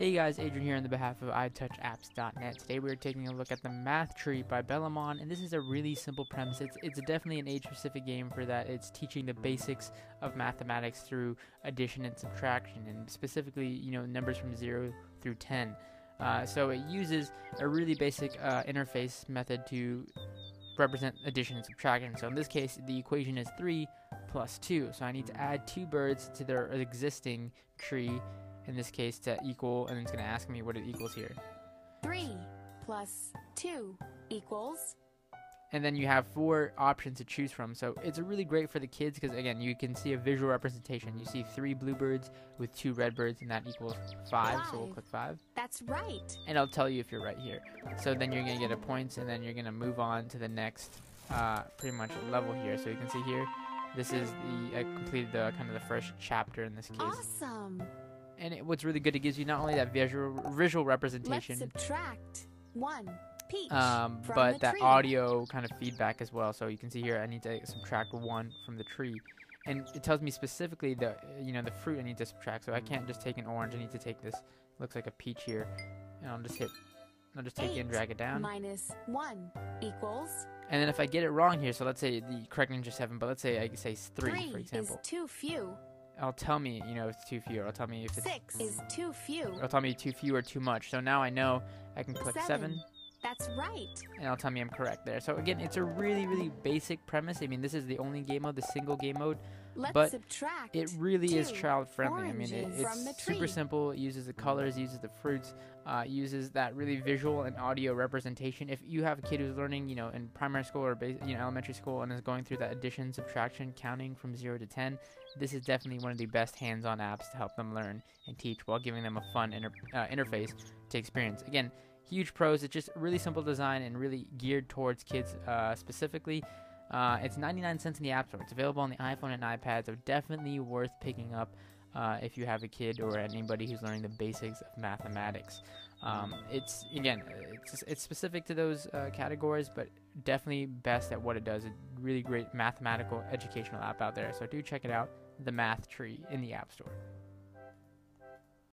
Hey guys, Adrian here on the behalf of iTouchApps.net. Today we are taking a look at the Math Tree by Bellamon, and this is a really simple premise. It's, it's definitely an age-specific game for that. It's teaching the basics of mathematics through addition and subtraction, and specifically, you know, numbers from 0 through 10. Uh, so it uses a really basic uh, interface method to represent addition and subtraction. So in this case, the equation is 3 plus 2. So I need to add two birds to their existing tree in this case to equal, and it's going to ask me what it equals here. 3 plus 2 equals. And then you have four options to choose from. So it's really great for the kids because, again, you can see a visual representation. You see three bluebirds with two redbirds, and that equals five. Five. So we'll click five. That's right. And it'll tell you if you're right here. So then you're going to get a points, and then you're going to move on to the next uh, pretty much level here. So you can see here, this is the, I completed the kind of the first chapter in this case. Awesome. And it, what's really good, it gives you not only that visual visual Let's representation, subtract 1 peach um, but that tree. audio kind of feedback as well. So you can see here, I need to subtract one from the tree, and it tells me specifically the you know the fruit I need to subtract. So I can't just take an orange. I need to take this. Looks like a peach here, and I'll just hit. I'll just take it and drag it down. minus 1 equals. And then if I get it wrong here, so let's say the correct number is seven, but let's say I say three, 3 for example. Three is too few. It'll tell me, you know, if it's too few, it'll tell me if it's, 6 is too few. it'll tell me too few or too much. So now I know I can click seven Seven. That's right. and it'll tell me I'm correct there. So again, it's a really, really basic premise. I mean, this is the only game mode, the single game mode. Let's But subtract. It really is child friendly. I mean, it, oranges from the it's super simple. It uses the colors, uses the fruits, uh, uses that really visual and audio representation. If you have a kid who's learning, you know, in primary school or base, you know, elementary school and is going through that addition, subtraction, counting from zero to ten, this is definitely one of the best hands-on apps to help them learn and teach while giving them a fun inter- uh, interface to experience. Again, huge pros. It's just really simple design and really geared towards kids uh, specifically. Uh, it's 99 cents in the App Store. It's available on the iPhone and iPad, so definitely worth picking up uh, if you have a kid or anybody who's learning the basics of mathematics. Um, it's again, it's it's specific to those uh, categories, but definitely best at what it does. A really great mathematical educational app out there. So do check it out, the Math Tree in the App Store.